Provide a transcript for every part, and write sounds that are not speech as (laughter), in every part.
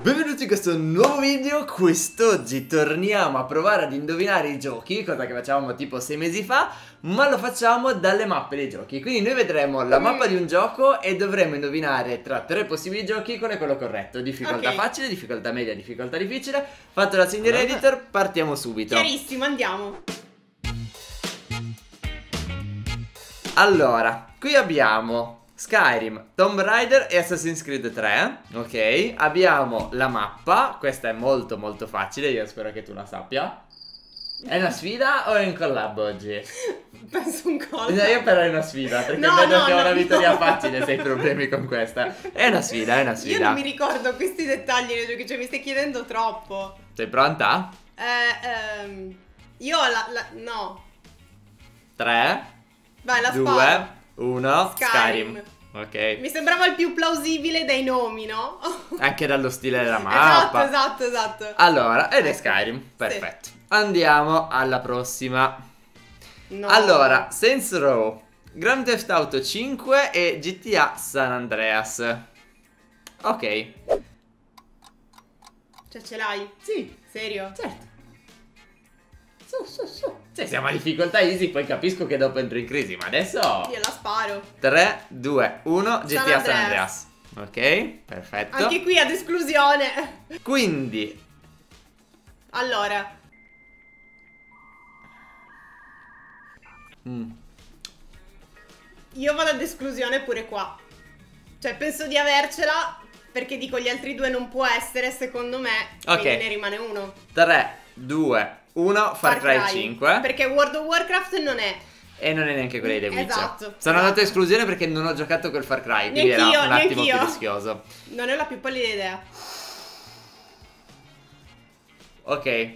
Benvenuti in questo nuovo video, quest'oggi torniamo a provare ad indovinare i giochi, cosa che facevamo tipo sei mesi fa, ma lo facciamo dalle mappe dei giochi, quindi noi vedremo la mappa di un gioco e dovremo indovinare tra tre possibili giochi qual è quello corretto, difficoltà Ok. facile, difficoltà media, difficoltà difficile, fatto da signor editor, partiamo subito. Chiarissimo, andiamo. Allora, qui abbiamo Skyrim, Tomb Raider e Assassin's Creed 3, ok? Abbiamo la mappa, questa è molto molto facile, io spero che tu la sappia. È una sfida o è un collab oggi? (laughs) Penso un. No, io però è una sfida, perché No, vedo no, che ho no, una vittoria facile se hai problemi con questa. È una sfida, è una Io sfida. non mi ricordo questi dettagli nei giochi, cioè mi stai chiedendo troppo. Sei pronta? Eh, ehm, io ho la, la- no. 3, Vai, la 2, 1, Skyrim. Ok. Mi sembrava il più plausibile dei nomi, no? (laughs) Anche dallo stile della mappa. Esatto, esatto, esatto. Allora, ed è. Skyrim. Sì. Perfetto. Andiamo alla prossima. No. Allora, Saints Row, Grand Theft Auto 5 e GTA San Andreas. Ok. Cioè ce l'hai? Sì, Serio? certo. Su, su, su. Se siamo a difficoltà easy, poi capisco che dopo entro in crisi, ma adesso... Io la sparo. 3, 2, 1, GTA San Andreas. Andreas. Ok, perfetto. Anche qui ad esclusione. Quindi, Allora, mm, io vado ad esclusione pure qua. Cioè, penso di avercela perché dico gli altri due non può essere, secondo me. Ok. Ne rimane uno. 3, 2, 1, Far, Cry, 5. Perché World of Warcraft non è. E non è neanche quella di The Witcher. Esatto, Sono esatto. andato a esclusione perché non ho giocato col Far Cry, quindi era un attimo neanch'io. più rischioso. Non è la più pallida idea. Ok.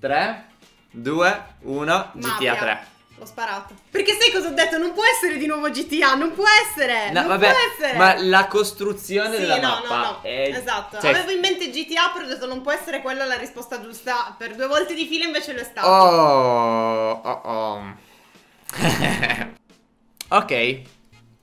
3, 2, 1, GTA Mafia. 3. L'ho sparato. Perché sai cosa ho detto? Non può essere di nuovo GTA, non può essere. No, non vabbè, può essere. ma la costruzione Sì, della no, mappa no, no. è... Esatto. cioè- Avevo in mente GTA, però ho detto non può essere quella la risposta giusta. Per due volte di fila invece lo è stato. Oh, oh, oh. (laughs) ok.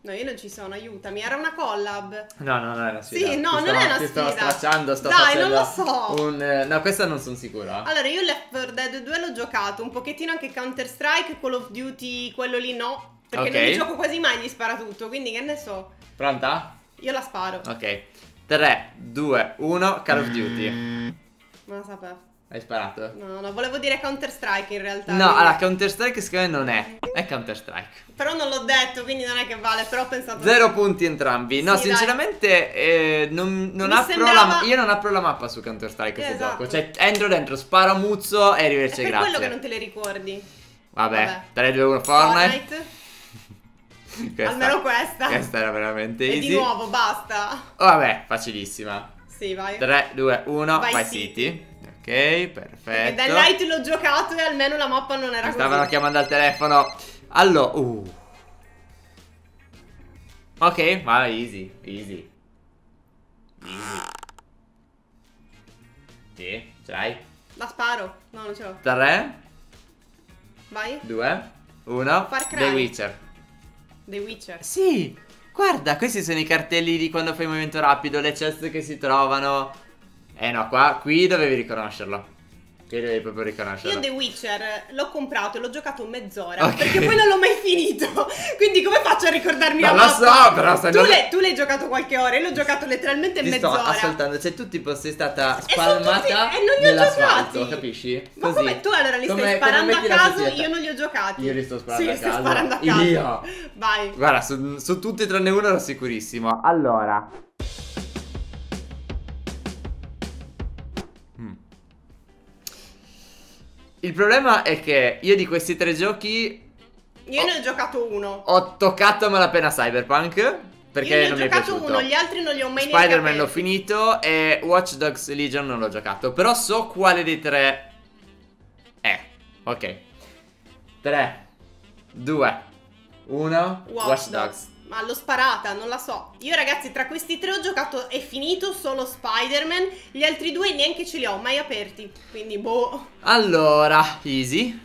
No, io non ci sono, aiutami. Era una collab. No, no, no, è una sfida. Sì, no, Ti non è una Ti sto sfida. stracciando, sto Dai, facendo non lo so. Un, eh, no, questa non sono sicuro. eh. Allora, io Left 4 Dead 2 l'ho giocato, un pochettino anche Counter Strike, Call of Duty, quello lì no. Perché Ok. non li gioco quasi mai, gli spara tutto, quindi che ne so. Pronta? Io la sparo. Ok. 3, 2, 1, Call of Duty. Non la sapevo. Hai sparato? No, no, volevo dire Counter Strike in realtà. No, quindi- allora Counter Strike secondo me non è. È Counter Strike. Però non l'ho detto, quindi non è che vale, però ho pensato... Zero punti entrambi. No, Sì, sinceramente, eh, non, non apro sembrava- la, io non apro la mappa su Counter Strike se Esatto. gioco. Cioè, entro dentro, sparo muzzo e È arrivederci, per grazie. quello che non te le ricordi. Vabbè, Vabbè. 3, 2, 1, Fortnite. Fortnite. (laughs) Questa- Almeno questa. Questa era veramente E easy. di nuovo, basta. Vabbè, facilissima. Sì, vai. 3, 2, 1, Vice Vice City. City. Ok, perfetto. E Dead Light l'ho giocato e almeno la mappa non era Mi così. stavano chiamando al telefono. Allora, uh. Ok, ma easy, easy. Easy. Sì, ce l'hai? La sparo. No, non ce l'ho. 3, Vai. 2, 1. Far Cry. The Witcher. The Witcher. Sì, guarda, questi sono i cartelli di quando fai movimento rapido, le chest che si trovano. Eh no, qua, qui dovevi riconoscerlo. Qui dovevi proprio riconoscerlo. Io The Witcher l'ho comprato e l'ho giocato mezz'ora Ok. perché poi non l'ho mai finito. (laughs) Quindi come faccio a ricordarmi Non la lo mappa? so, però tu, non- l'hai, tu l'hai giocato qualche ora, io l'ho giocato letteralmente Ti sto mezz'ora. ascoltando, cioè tu tipo sei stata E spalmata tutti- e non li ho giocati. capisci? Ma Così. come tu allora li stai come sparando a caso? Io non li ho giocati. Io li sto sparando sì, a li stai caso. sparando a caso. Io. Vai. Guarda, su, su tutti tranne uno ero sicurissimo. Allora. Il problema è che io di questi tre giochi Io ne ho giocato uno. ho toccato a malapena Cyberpunk. Perché Io ho non è giocato uno, gli altri non li ho mai neanche Spider-Man l'ho finito e Watch Dogs Legion non l'ho giocato. Però so quale dei tre è. Ok. 3, 2, 1. Watch, Dogs. Ma l'ho sparata, non la so. Io ragazzi, tra questi tre ho giocato e finito solo Spider-Man. Gli altri due neanche ce li ho mai aperti. Quindi, boh. Allora, easy.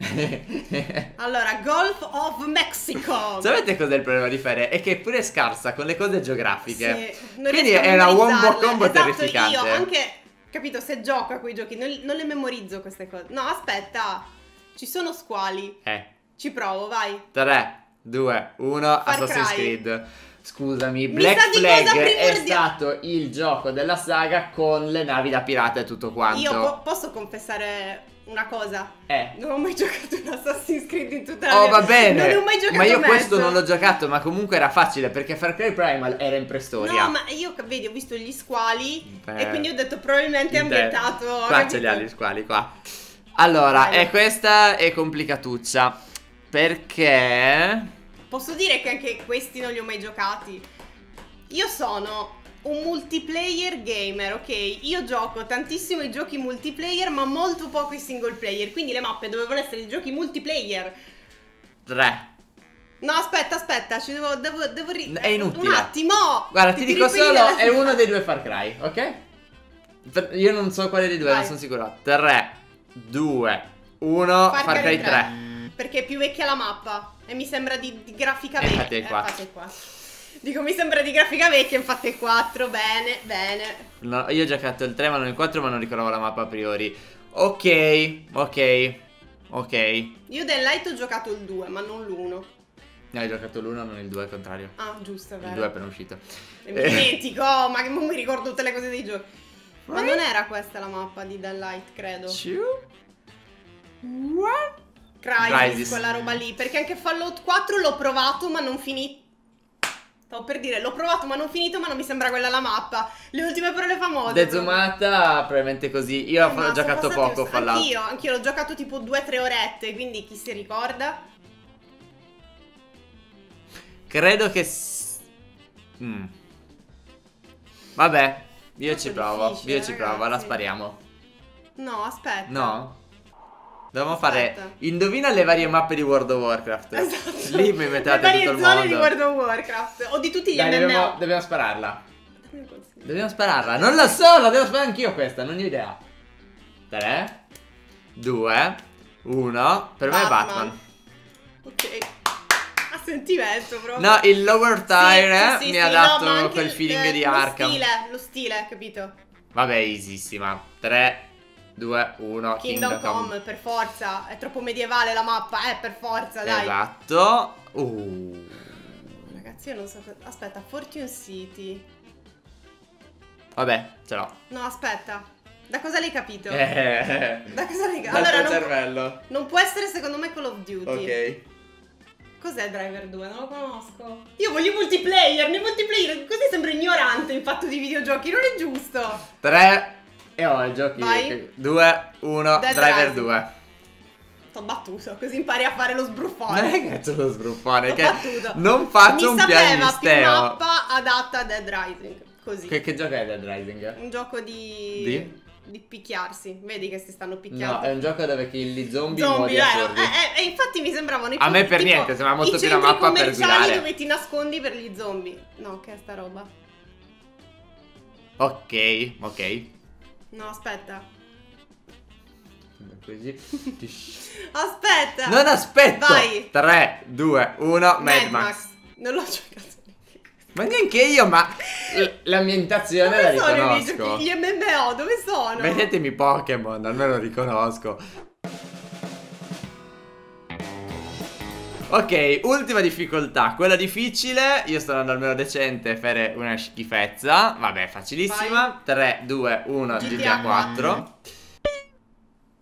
(laughs) Allora, Gulf of Mexico. Sapete cos'è il problema di Feria? È che è pure scarsa con le cose geografiche. Sì, non Quindi è una wombo combo esatto, terrificante. Io anche, capito, se gioco a quei giochi non, non le memorizzo queste cose. No, aspetta. Ci sono squali. Eh, Ci provo, vai. 3, 2, 1, Far Assassin's Cry. Creed. Scusami, Mi Black Flag è stato il gioco della saga con le navi da pirata e tutto quanto. Io po- posso confessare una cosa. Eh. Non ho mai giocato un Assassin's Creed in tutta la Oh mia va bene, Non ho mai giocato ma io mezzo. questo non l'ho giocato, ma comunque era facile perché Far Cry Primal era in prestoria. No, ma io vedi, ho visto gli squali Beh, e quindi ho detto probabilmente è ambientato. Qua ce li ha gli squali qua. Allora, e questa è complicatuccia perché Posso dire che anche questi non li ho mai giocati. Io sono un multiplayer gamer, ok? Io gioco tantissimo i giochi multiplayer, ma molto poco i single player. Quindi le mappe dovevano essere i giochi multiplayer. 3. No, aspetta, aspetta, ci devo, devo, devo ri- È inutile. Un attimo! Guarda, ti, dico ripeti solo è uno dei due Far Cry, ok? Io non so quale dei due, Vai. non sono sicuro. 3 2 1 Far Far Cry Cry 3. 3. Perché è più vecchia la mappa. E mi sembra di, di grafica vecchia. infatti è Eh, qua. infatti è qua. Dico, mi sembra di grafica vecchia, infatti è 4. Bene, bene. No, io ho giocato il 3 ma non il 4 ma non ricordavo la mappa a priori. Ok, ok. Ok. Io del light ho giocato il 2, ma non l'1. No, hai giocato l'1 non il 2 al contrario. Ah, giusto, è Il vero. 2 è appena uscito. E mi dimentico, ma che non mi ricordo tutte le cose dei giochi. Ma non era questa la mappa di Dead Light, credo. Two, one. Crysis, Crysis. quella roba lì. Perché anche Fallout 4 l'ho provato, ma non finito. Stavo per dire, l'ho provato ma non finito, ma non mi sembra quella la mappa. Le ultime parole famose. Dezumata, probabilmente così. Io Eh, ho giocato poco Fallout. Anch'io, anch'io l'ho giocato tipo 2-3 orette, quindi chi si ricorda? Credo che. Mm. Vabbè, io ci provo. Io ci provo, la spariamo. No, aspetta. No? Dobbiamo Aspetta. fare. Indovina le varie mappe di World of Warcraft. Esatto. Lì mi Le mettete varie tutto il zone mondo. di World of Warcraft. O di tutti gli Dai, MMO. dobbiamo, dobbiamo spararla. Dobbiamo spararla. Non la so, la devo sparare anch'io questa, non ho idea. 3, 2, 1. Per me è Batman. Ok. A sentimento proprio. No, il lower tire Sì, sì, mi sì, ha no, dato anche quel il- feeling eh, di lo Arkham. Stile, lo stile, capito? Vabbè, easissima. 3, 2, 1. Kingdom, Come, per forza. È troppo medievale la mappa, eh, per forza, dai. Esatto. Uh. Ragazzi, io non so. Aspetta, Fortune City. Vabbè, ce l'ho. No, aspetta. Da cosa l'hai capito? Eh. Da cosa l'hai capito? Allora, non, cervello. non può essere secondo me Call of Duty. Ok. Cos'è Driver 2? Non lo conosco. Io voglio multiplayer. Nei multiplayer così sembro ignorante in fatto di videogiochi. Non è giusto. 3 e ho giochi. Vai. 2, 1, Dead Driver Rising. 2. T'ho battuto. Così impari a fare lo Non è sbruffone. che c'è lo sbruffone, che battuto. non faccio Mi un più piagnisteo. mappa adatta a Dead Rising. Così. Che, che gioco è Dead Rising? Un gioco di... Di? di picchiarsi. Vedi che si stanno No, picchiando. è un gioco dove killi zombie, Zombie, modi vero? assurdi. Eh, eh, e infatti mi sembravano i A me per tipo niente, sembrava molto più una mappa per guidare. dove ti nascondi per gli zombie. No, che è sta roba? Ok, ok. No, aspetta. Così. (laughs) Aspetta. non aspetto. Vai. 3, 2, 1, Mad, Mad Max. Max. Non l'ho giocato. Ma neanche io, ma l'ambientazione la Dove sono i riconosco. giochi? Gli MMO, dove sono? Vedetemi Pokémon, almeno lo riconosco. Ok, ultima difficoltà, quella difficile. Io sto andando almeno decente, fare una schifezza. Vabbè, facilissima. 3, 2, 1, GTA GTA 4.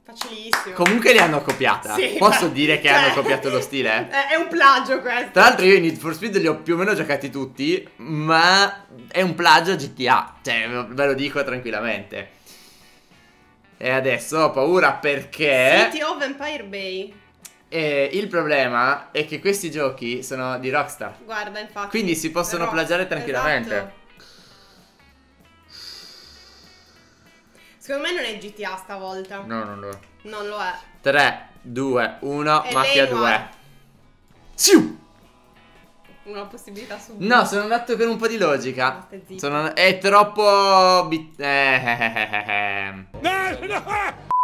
Facilissimo. Comunque li hanno copiata. Sì, Posso ma- dire che cioè- hanno copiato lo stile? (laughs) È un plagio questo. Tra l'altro io in Need for Speed li ho più o meno giocati tutti, ma è un plagio GTA, cioè ve lo dico tranquillamente. E adesso ho paura perché City of Empire Bay. Eh, il problema è che questi giochi sono di Rockstar. Guarda, infatti. Quindi si possono Rock- plagiare tranquillamente. Esatto. Secondo me non è GTA stavolta. No, non lo è. Non lo è. 3, 2, 1, È Mafia lei 2. noir. Siu! Una possibilità su. No, sono andato con un po' di No, logica. zitto. Sono... È troppo... bit- eh, eh, eh, eh, eh.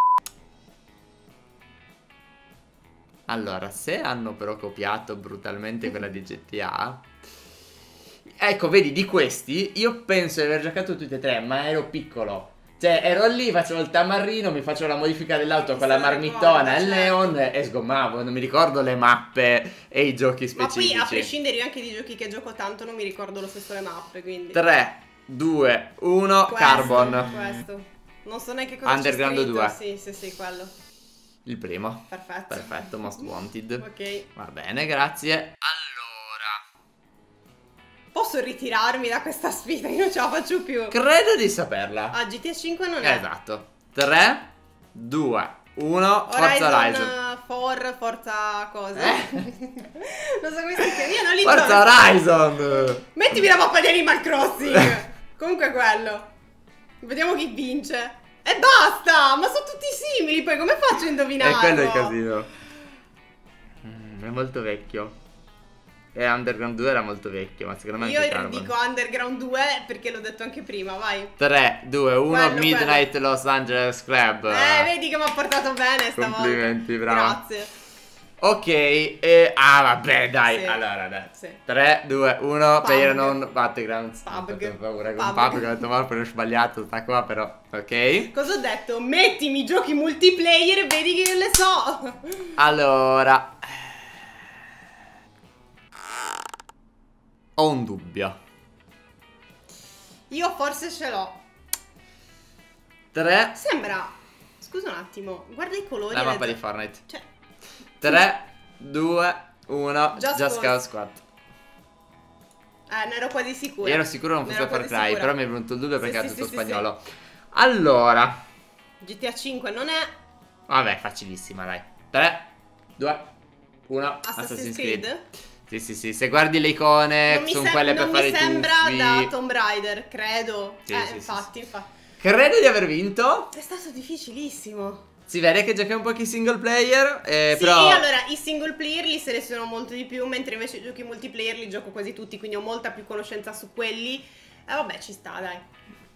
Allora, se hanno però copiato brutalmente quella di GTA. Ecco, vedi, di questi io penso di aver giocato tutti e tre, ma ero piccolo. Cioè, ero lì, facevo il tamarrino, mi facevo la modifica dell'auto con la marmittona e il neon e sgommavo. Non mi ricordo le mappe e i giochi Ma specifici. poi a prescindere io anche di giochi che gioco tanto non mi ricordo lo stesso le mappe, quindi 3, 2, 1, Questo, Carbon. Questo. Non so neanche cosa Underground c'è scritto. 2. Sì, sì, sì, quello. Il primo. Perfetto. Perfetto, most wanted. Ok. Va bene, grazie. Allora, Posso ritirarmi da questa sfida? Io non ce la faccio più. credo di saperla. Ah, GTA 5 non è. Esatto. 3, 2, 1, Forza Horizon. For, Forza cosa? Eh? (laughs) non so come si chiama. Io non li Forza. Horizon! Mettimi la mappa di Animal Crossing. Comunque quello. Vediamo chi vince. E basta! Ma sono tutti simili, poi come faccio a E indovinarlo? quello è il casino. Mm, è molto vecchio. E Underground 2 era molto vecchio, ma secondo me Io anche Carbon. dico Underground 2 perché l'ho detto anche prima, vai. 3, 2, 1, Quello, Midnight Los Angeles Club. Eh, vedi che mi ha portato bene stavolta. Complimenti, brava. Grazie. Ok, e... Ah, vabbè, dai. Sì. Allora, dai. Sì. 3, 2, 1, Pug. player non battlegrounds. Pug. Ho paura con. Pug, ho detto ma ho sbagliato, sta qua però. Ok. Cosa ho detto? Mettimi i giochi multiplayer e vedi che io le so. Allora. Ho un dubbio. Io forse ce l'ho. 3. Sembra. Scusa un attimo, guarda i colori. La mappa di Fortnite. Cioè, 3, 2, 1. Just Just, Cause. Cause Squad. eh, ne ero quasi sicura. Io ero sicuro non fosse Far Cry, però mi è venuto il dubbio Sì, perché sì, ha tutto sì, sì, spagnolo. Allora. GTA 5 non è Vabbè, facilissima, dai. 3, 2, 1. Assassin's, Creed. Sì, sì, sì. Se guardi le icone, non mi, sono quelle per non fare mi i sembra tuffi. da Tomb Raider, credo. Sì, eh, sì, sì, infatti, infatti. Credo di aver vinto. È stato difficilissimo. Si vede che giochiamo un po' chi single player. Eh, sì, però. allora i single player li seleziono molto di più, mentre invece i giochi multiplayer li gioco quasi tutti, quindi ho molta più conoscenza su quelli. E vabbè, ci sta, dai.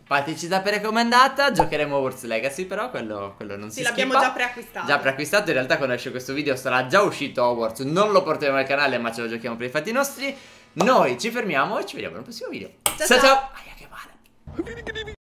Fateci sapere com'è andata. Giocheremo Words Legacy, però quello, quello non Sì, si l'abbiamo schippa. già preacquistato. Già preacquistato. In realtà, quando esce questo video, sarà già uscito Hogwarts. Non lo porteremo al canale, ma ce lo giochiamo per i fatti nostri. Noi ci fermiamo e ci vediamo nel prossimo video. Ciao, ciao. ciao. ciao. Aia, che male.